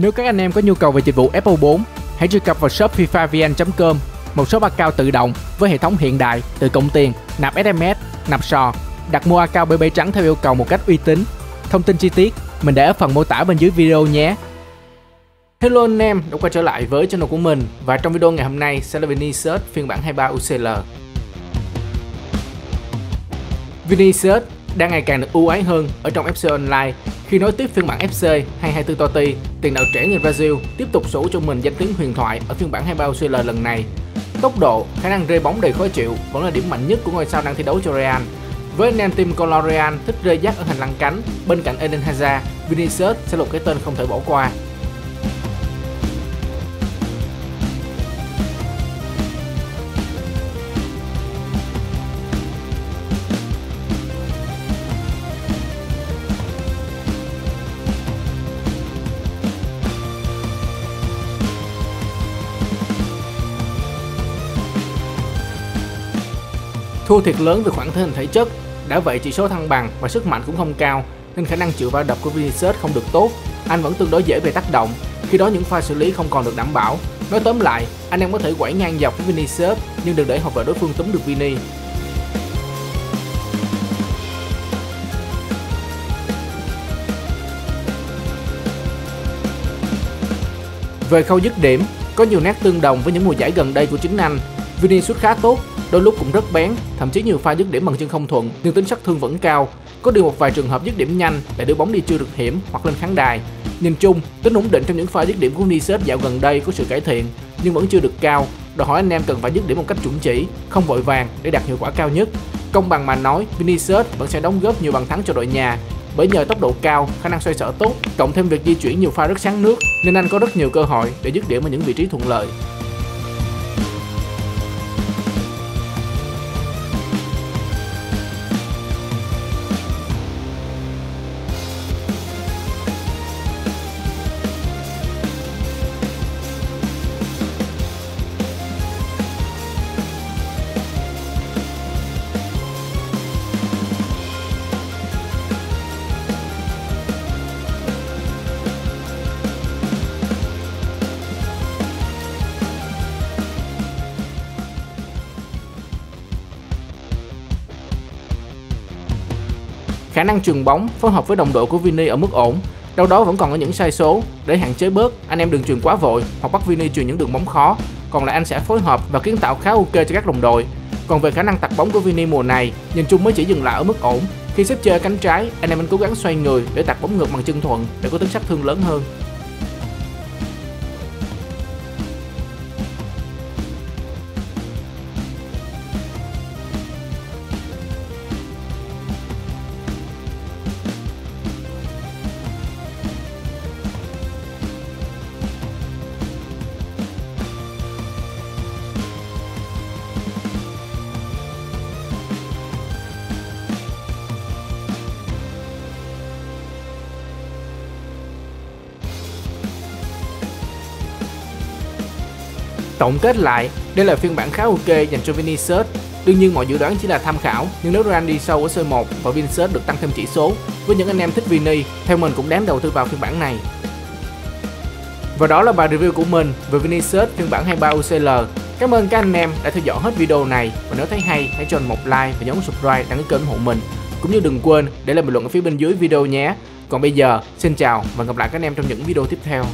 Nếu các anh em có nhu cầu về dịch vụ Apple 4, hãy truy cập vào shop fifavn.com, một shop account tự động với hệ thống hiện đại, tự cộng tiền, nạp SMS, nạp sò, đặt mua account BB trắng theo yêu cầu một cách uy tín. Thông tin chi tiết mình để ở phần mô tả bên dưới video nhé. Hello anh em đã quay trở lại với channel của mình và trong video ngày hôm nay sẽ là Vinicius phiên bản 23 UCL. Vinicius đang ngày càng được ưu ái hơn ở trong FC Online khi nối tiếp phiên bản FC 224 Totti, tiền đạo trẻ người Brazil tiếp tục sổ cho mình danh tiếng huyền thoại ở phiên bản 23 CL lần này. Tốc độ, khả năng rê bóng đầy khó chịu vẫn là điểm mạnh nhất của ngôi sao đang thi đấu cho Real. Với anh em team Color thích rê dắt ở hành lang cánh, bên cạnh Eden Hazard, Vinicius sẽ là một cái tên không thể bỏ qua. Thua thiệt lớn về khoảng thể hình thể chất, đã vậy chỉ số thăng bằng và sức mạnh cũng không cao nên khả năng chịu va đập của Vinicius không được tốt. Anh vẫn tương đối dễ bị tác động, khi đó những pha xử lý không còn được đảm bảo. Nói tóm lại, anh em có thể quẩy ngang dọc với Vinicius nhưng đừng để hậu vệ đối phương túm được Vini. Về khâu dứt điểm, có nhiều nét tương đồng với những mùa giải gần đây của chính anh. Vini sút khá tốt, đôi lúc cũng rất bén, thậm chí nhiều pha dứt điểm bằng chân không thuận nhưng tính sát thương vẫn cao. Có điều một vài trường hợp dứt điểm nhanh lại đưa bóng đi chưa được hiểm hoặc lên khán đài. Nhìn chung, tính ổn định trong những pha dứt điểm của Vinicius dạo gần đây có sự cải thiện nhưng vẫn chưa được cao. Đòi hỏi anh em cần phải dứt điểm một cách chuẩn chỉ, không vội vàng để đạt hiệu quả cao nhất. Công bằng mà nói, Vinicius vẫn sẽ đóng góp nhiều bàn thắng cho đội nhà bởi nhờ tốc độ cao, khả năng xoay sở tốt, cộng thêm việc di chuyển nhiều pha rất sáng nước nên anh có rất nhiều cơ hội để dứt điểm ở những vị trí thuận lợi. Khả năng truyền bóng phối hợp với đồng đội của Vini ở mức ổn, đâu đó vẫn còn có những sai số. Để hạn chế bớt, anh em đừng truyền quá vội hoặc bắt Vini truyền những đường bóng khó, còn lại anh sẽ phối hợp và kiến tạo khá ok cho các đồng đội. Còn về khả năng tạt bóng của Vini mùa này, nhìn chung mới chỉ dừng lại ở mức ổn. Khi xếp chơi cánh trái, anh em anh cố gắng xoay người để tạt bóng ngược bằng chân thuận để có tính sát thương lớn hơn. Tổng kết lại, đây là phiên bản khá ok dành cho Vinicius. Đương nhiên mọi dự đoán chỉ là tham khảo, nhưng nếu Real đi sâu ở C1 và Vinicius được tăng thêm chỉ số, với những anh em thích Vini, theo mình cũng đáng đầu tư vào phiên bản này. Và đó là bài review của mình về Vinicius phiên bản 23 UCL. Cảm ơn các anh em đã theo dõi hết video này và nếu thấy hay hãy cho mình một like và nhấn subscribe đăng ký kênh ủng hộ mình. Cũng như đừng quên để lại bình luận ở phía bên dưới video nhé. Còn bây giờ, xin chào và gặp lại các anh em trong những video tiếp theo.